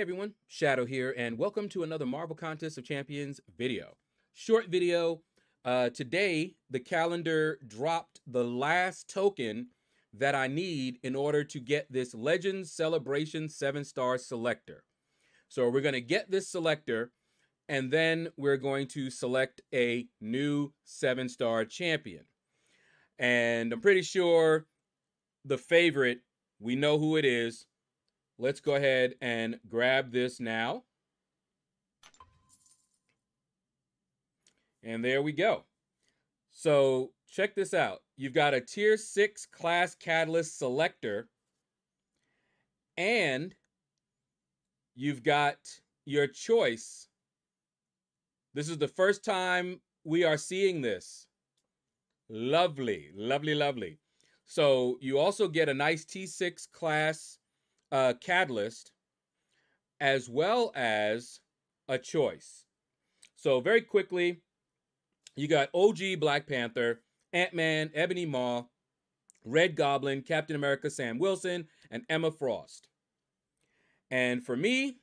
Hey everyone, Shaedow here, and welcome to another Marvel Contest of Champions video. Short video. Uh, today, the calendar dropped the last token that I need in order to get this Legends Celebration 7-star selector. So we're going to get this selector, and then we're going to select a new 7-star champion. And I'm pretty sure the favorite, we know who it is, Let's go ahead and grab this now. And there we go. So check this out. You've got a tier 6 class catalyst selector and you've got your choice. This is the first time we are seeing this. Lovely, lovely, lovely. So you also get a nice T6 class uh, catalyst as well as a choice. So very quickly, you got OG Black Panther, Ant-Man, Ebony Maw, Red Goblin, Captain America Sam Wilson, and Emma Frost. And for me,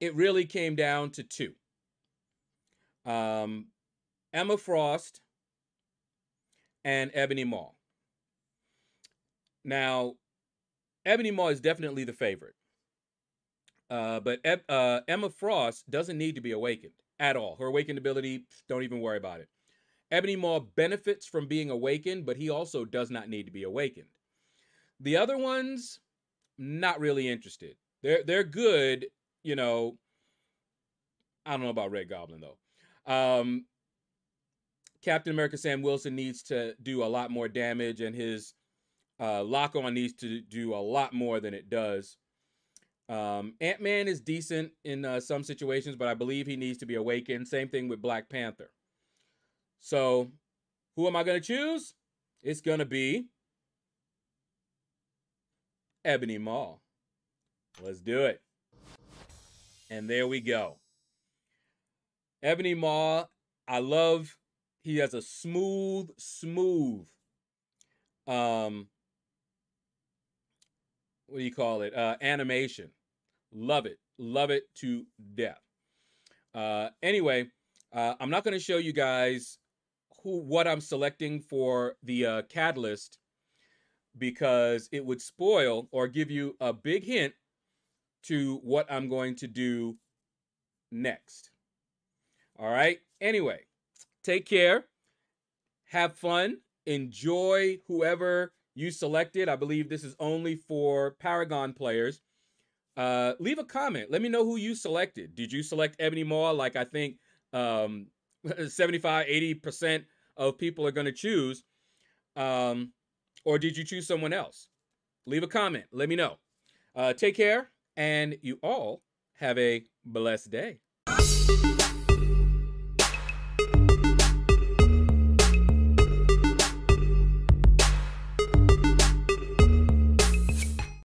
it really came down to two. Um, Emma Frost and Ebony Maw. Now, Ebony Maw is definitely the favorite. Uh, but uh, Emma Frost doesn't need to be awakened at all. Her awakened ability, don't even worry about it. Ebony Maw benefits from being awakened, but he also does not need to be awakened. The other ones, not really interested. They're they're good, you know. I don't know about Red Goblin though. Um, Captain America Sam Wilson needs to do a lot more damage, and his uh, Lock On needs to do a lot more than it does. Um, Ant Man is decent in uh, some situations, but I believe he needs to be awakened. Same thing with Black Panther. So, who am I going to choose? It's going to be Ebony Maw. Let's do it. And there we go. Ebony Maw, I love. He has a smooth, smooth um what do you call it? Uh, animation. Love it. Love it to death. Uh, anyway, uh, I'm not going to show you guys who what I'm selecting for the uh, catalyst because it would spoil or give you a big hint to what I'm going to do next. All right. Anyway, take care. Have fun. Enjoy whoever you selected. I believe this is only for Paragon players. Uh, leave a comment. Let me know who you selected. Did you select Ebony Maw like I think um, 75, 80% of people are going to choose? Um, or did you choose someone else? Leave a comment. Let me know. Uh, take care, and you all have a blessed day.